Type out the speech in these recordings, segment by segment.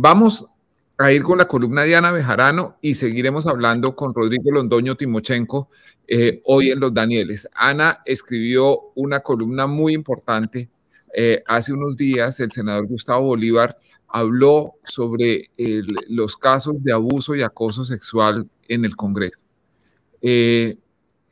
Vamos a ir con la columna de Ana Bejarano y seguiremos hablando con Rodrigo Londoño Timochenko eh, hoy en Los Danieles. Ana escribió una columna muy importante. Eh, hace unos días el senador Gustavo Bolívar habló sobre los casos de abuso y acoso sexual en el Congreso. Eh,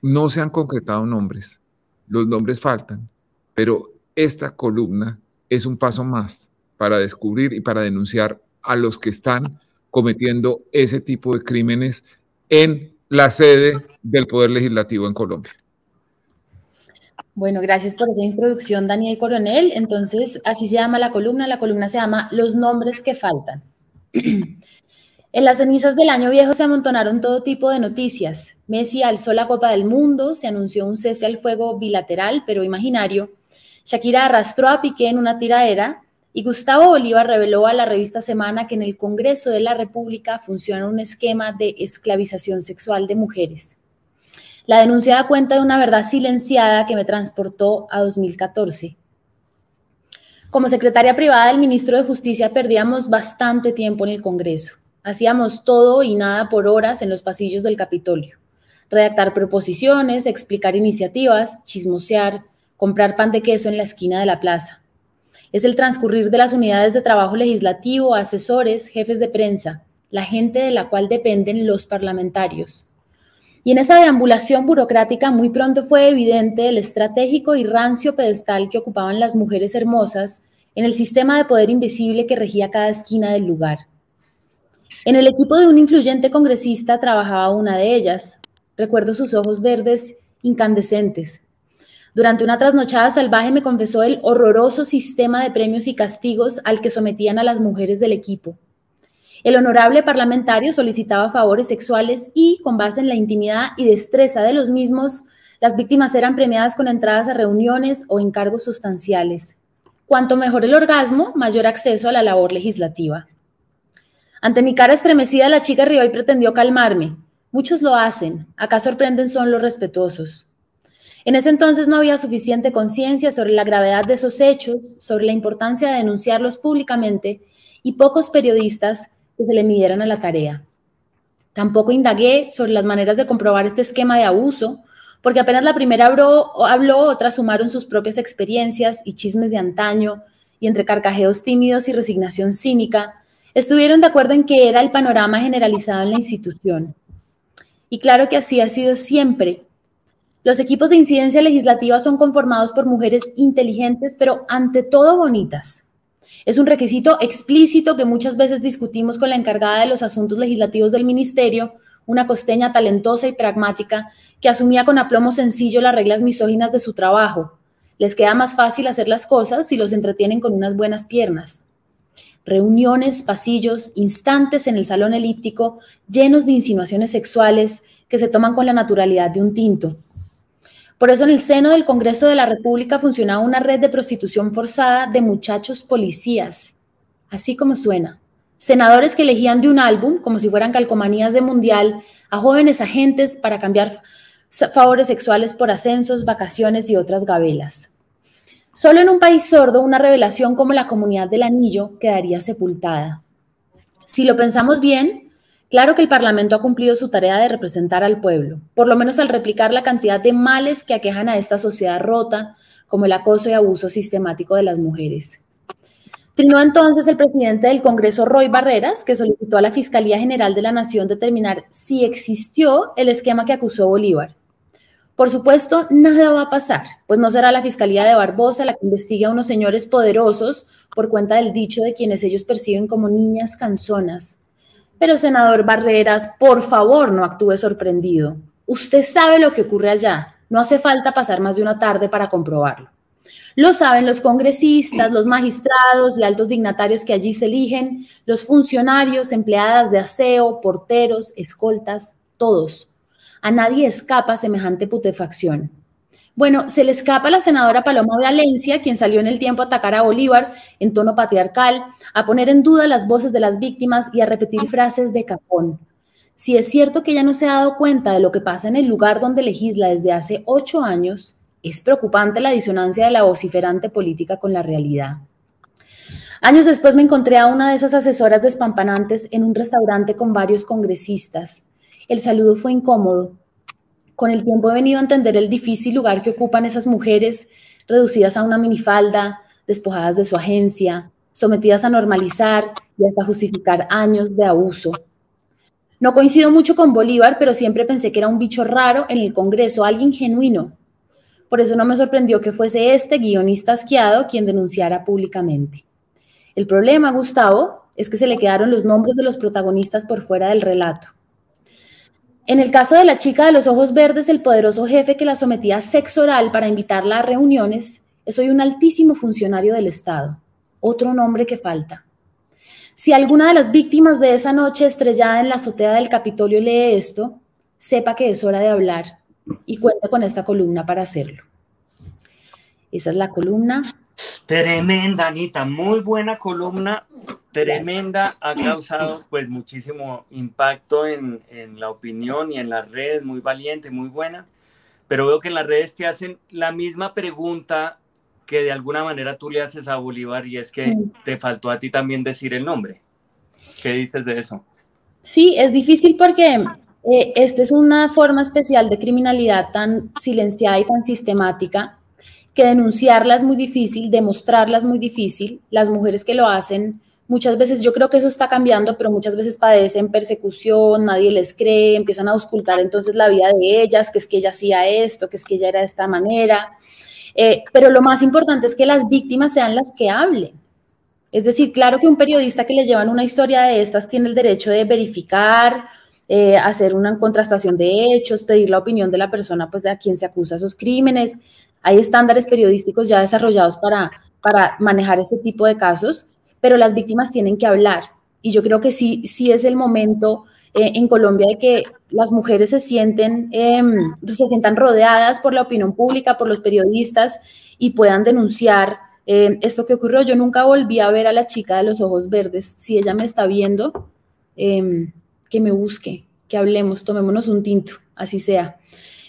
no se han concretado nombres, los nombres faltan, pero esta columna es un paso más para descubrir y para denunciar a los que están cometiendo ese tipo de crímenes en la sede del Poder Legislativo en Colombia. Bueno, gracias por esa introducción, Daniel Coronel. Entonces, así se llama la columna. La columna se llama Los nombres que faltan. En las cenizas del año viejo se amontonaron todo tipo de noticias. Messi alzó la Copa del Mundo, se anunció un cese al fuego bilateral, pero imaginario. Shakira arrastró a Piqué en una tiraera y Gustavo Bolívar reveló a la revista Semana que en el Congreso de la República funciona un esquema de esclavización sexual de mujeres. La denuncia da cuenta de una verdad silenciada que me transportó a 2014. Como secretaria privada del ministro de Justicia perdíamos bastante tiempo en el Congreso. Hacíamos todo y nada por horas en los pasillos del Capitolio. Redactar proposiciones, explicar iniciativas, chismosear, comprar pan de queso en la esquina de la plaza. Es el transcurrir de las unidades de trabajo legislativo, asesores, jefes de prensa, la gente de la cual dependen los parlamentarios. Y en esa deambulación burocrática muy pronto fue evidente el estratégico y rancio pedestal que ocupaban las mujeres hermosas en el sistema de poder invisible que regía cada esquina del lugar. En el equipo de un influyente congresista trabajaba una de ellas. Recuerdo sus ojos verdes incandescentes. Durante una trasnochada salvaje me confesó el horroroso sistema de premios y castigos al que sometían a las mujeres del equipo. El honorable parlamentario solicitaba favores sexuales y, con base en la intimidad y destreza de los mismos, las víctimas eran premiadas con entradas a reuniones o encargos sustanciales. Cuanto mejor el orgasmo, mayor acceso a la labor legislativa. Ante mi cara estremecida, la chica rió y pretendió calmarme. Muchos lo hacen, acá sorprenden son los respetuosos. En ese entonces no había suficiente conciencia sobre la gravedad de esos hechos, sobre la importancia de denunciarlos públicamente, y pocos periodistas que se le midieran a la tarea. Tampoco indagué sobre las maneras de comprobar este esquema de abuso, porque apenas la primera habló, habló otras sumaron sus propias experiencias y chismes de antaño, y entre carcajeos tímidos y resignación cínica, estuvieron de acuerdo en que era el panorama generalizado en la institución. Y claro que así ha sido siempre. Los equipos de incidencia legislativa son conformados por mujeres inteligentes, pero ante todo bonitas, es un requisito explícito que muchas veces discutimos con la encargada de los asuntos legislativos del ministerio, una costeña talentosa y pragmática que asumía con aplomo sencillo las reglas misóginas de su trabajo. Les queda más fácil hacer las cosas si los entretienen con unas buenas piernas. Reuniones, pasillos, instantes en el salón elíptico llenos de insinuaciones sexuales que se toman con la naturalidad de un tinto. Por eso en el seno del Congreso de la República funcionaba una red de prostitución forzada de muchachos policías, así como suena. Senadores que elegían de un álbum, como si fueran calcomanías de mundial, a jóvenes agentes para cambiar favores sexuales por ascensos, vacaciones y otras gabelas. Solo en un país sordo una revelación como la comunidad del anillo quedaría sepultada. Si lo pensamos bien, Claro que el Parlamento ha cumplido su tarea de representar al pueblo, por lo menos al replicar la cantidad de males que aquejan a esta sociedad rota, como el acoso y abuso sistemático de las mujeres. Trinó entonces el presidente del Congreso, Roy Barreras, que solicitó a la Fiscalía General de la Nación determinar si existió el esquema que acusó Bolívar. Por supuesto, nada va a pasar, pues no será la Fiscalía de Barbosa la que investigue a unos señores poderosos por cuenta del dicho de quienes ellos perciben como niñas canzonas, pero, senador Barreras, por favor, no actúe sorprendido. Usted sabe lo que ocurre allá. No hace falta pasar más de una tarde para comprobarlo. Lo saben los congresistas, los magistrados y altos dignatarios que allí se eligen, los funcionarios, empleadas de aseo, porteros, escoltas, todos. A nadie escapa semejante putefacción. Bueno, se le escapa a la senadora Paloma Valencia, quien salió en el tiempo a atacar a Bolívar en tono patriarcal, a poner en duda las voces de las víctimas y a repetir frases de capón. Si es cierto que ella no se ha dado cuenta de lo que pasa en el lugar donde legisla desde hace ocho años, es preocupante la disonancia de la vociferante política con la realidad. Años después me encontré a una de esas asesoras despampanantes en un restaurante con varios congresistas. El saludo fue incómodo. Con el tiempo he venido a entender el difícil lugar que ocupan esas mujeres reducidas a una minifalda, despojadas de su agencia, sometidas a normalizar y hasta justificar años de abuso. No coincido mucho con Bolívar, pero siempre pensé que era un bicho raro en el Congreso, alguien genuino. Por eso no me sorprendió que fuese este guionista asqueado quien denunciara públicamente. El problema, Gustavo, es que se le quedaron los nombres de los protagonistas por fuera del relato. En el caso de la chica de los ojos verdes, el poderoso jefe que la sometía a sexo oral para invitarla a reuniones es hoy un altísimo funcionario del Estado. Otro nombre que falta. Si alguna de las víctimas de esa noche estrellada en la azotea del Capitolio lee esto, sepa que es hora de hablar y cuenta con esta columna para hacerlo. Esa es la columna. Tremenda, Anita, muy buena columna, tremenda, ha causado pues muchísimo impacto en, en la opinión y en las redes, muy valiente, muy buena, pero veo que en las redes te hacen la misma pregunta que de alguna manera tú le haces a Bolívar y es que te faltó a ti también decir el nombre. ¿Qué dices de eso? Sí, es difícil porque eh, esta es una forma especial de criminalidad tan silenciada y tan sistemática que denunciarla es muy difícil, demostrarla es muy difícil. Las mujeres que lo hacen, muchas veces, yo creo que eso está cambiando, pero muchas veces padecen persecución, nadie les cree, empiezan a auscultar entonces la vida de ellas, que es que ella hacía esto, que es que ella era de esta manera. Eh, pero lo más importante es que las víctimas sean las que hablen. Es decir, claro que un periodista que le llevan una historia de estas tiene el derecho de verificar, eh, hacer una contrastación de hechos, pedir la opinión de la persona pues, de a quien se acusa esos crímenes. Hay estándares periodísticos ya desarrollados para, para manejar este tipo de casos, pero las víctimas tienen que hablar. Y yo creo que sí, sí es el momento eh, en Colombia de que las mujeres se sienten, em, se sientan rodeadas por la opinión pública, por los periodistas y puedan denunciar em, esto que ocurrió. Yo nunca volví a ver a la chica de los ojos verdes. Si ella me está viendo, em, que me busque, que hablemos, tomémonos un tinto, así sea.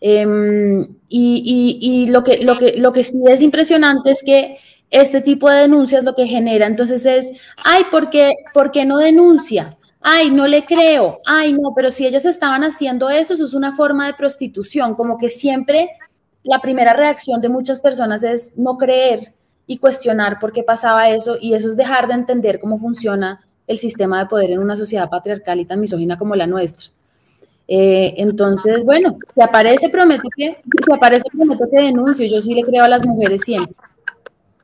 Y, lo, que, lo, que, lo que sí es impresionante es que este tipo de denuncias lo que genera entonces es, ay, ¿por qué, ¿por qué no denuncia? ay, no le creo, ay, no, pero si ellas estaban haciendo eso, eso es una forma de prostitución, como que siempre la primera reacción de muchas personas es no creer y cuestionar por qué pasaba eso, y eso es dejar de entender cómo funciona el sistema de poder en una sociedad patriarcal y tan misógina como la nuestra. Eh, entonces, bueno, si aparece, prometo que, si aparece, prometo que denuncio, yo sí le creo a las mujeres siempre.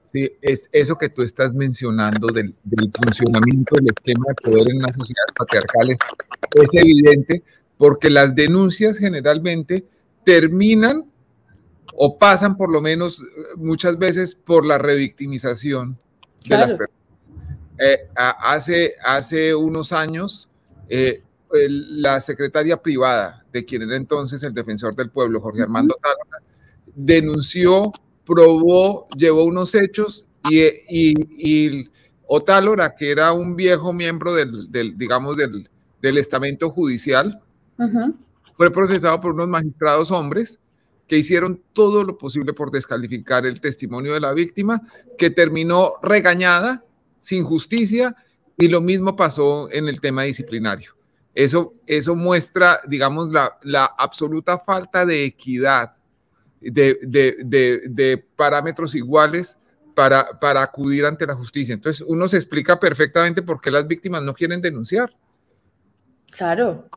Sí, es eso que tú estás mencionando del, funcionamiento del esquema de poder en las sociedades patriarcales es evidente porque las denuncias generalmente terminan o pasan por lo menos muchas veces por la revictimización de las personas. Eh, hace, hace unos años, eh, la secretaria privada de quien era entonces el defensor del pueblo, Jorge Armando Tálora, denunció probó, llevó unos hechos y, y, Otálora, que era un viejo miembro del, digamos, del, estamento judicial, fue procesado por unos magistrados hombres que hicieron todo lo posible por descalificar el testimonio de la víctima, que terminó regañada, sin justicia, y lo mismo pasó en el tema disciplinario. Eso, eso muestra, digamos, la, la absoluta falta de equidad de, parámetros iguales para, para acudir ante la justicia. Entonces, uno se explica perfectamente por qué las víctimas no quieren denunciar. Claro.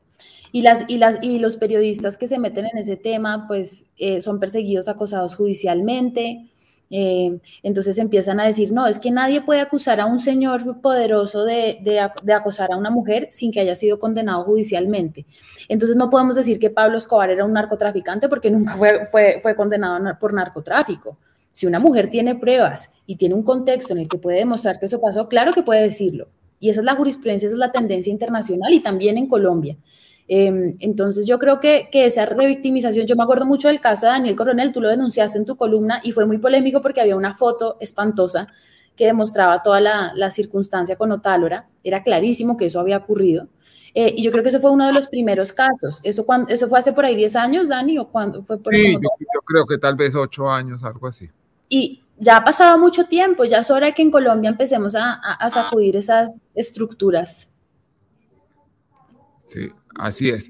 Y, las, y, las, y los periodistas que se meten en ese tema, pues eh, son perseguidos, acosados judicialmente, eh, entonces empiezan a decir, no, es que nadie puede acusar a un señor poderoso de, acosar a una mujer sin que haya sido condenado judicialmente. Entonces no podemos decir que Pablo Escobar era un narcotraficante porque nunca fue, fue, fue condenado por narcotráfico. Si una mujer tiene pruebas y tiene un contexto en el que puede demostrar que eso pasó, claro que puede decirlo. Y esa es la jurisprudencia, esa es la tendencia internacional y también en Colombia. Em, entonces yo creo que, que, esa revictimización, yo me acuerdo mucho del caso de Daniel Coronel, tú lo denunciaste en tu columna y fue muy polémico porque había una foto espantosa que demostraba toda la, la circunstancia con Otálora, era clarísimo que eso había ocurrido. Eh, y yo creo que eso fue uno de los primeros casos. ¿Eso, cuando, eso fue hace por ahí 10 años, Dani? ¿O cuándo fue por Sí, yo, yo, creo que tal vez 8 años, algo así. Y ya ha pasado mucho tiempo, ya es hora de que en Colombia empecemos a, sacudir esas estructuras. Sí, Así es.